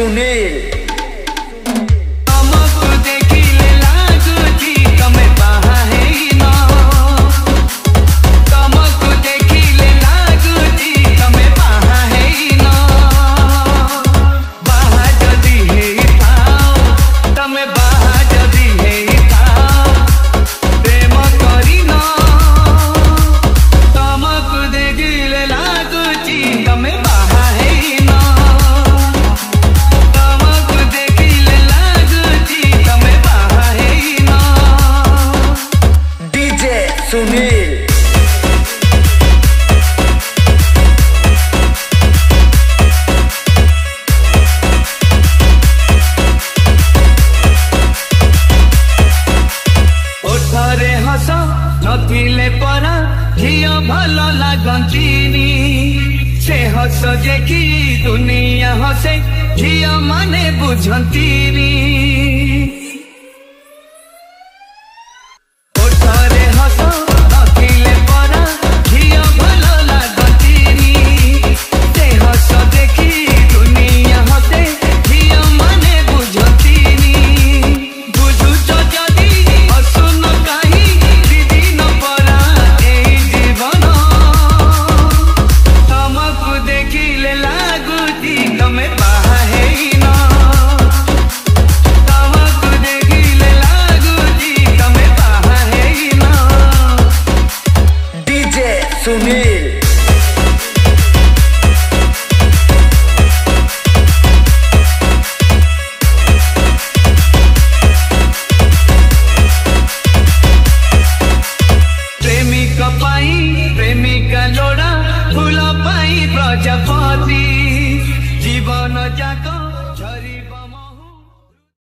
tunnel. Sunil पीले परा झियो भलो लागंचीनी हस जे दुनिया हसे झियो माने बुझंतीनी सुनील। प्रेमी कपाई प्रेमी पाई प्रजापति। जीवन जाको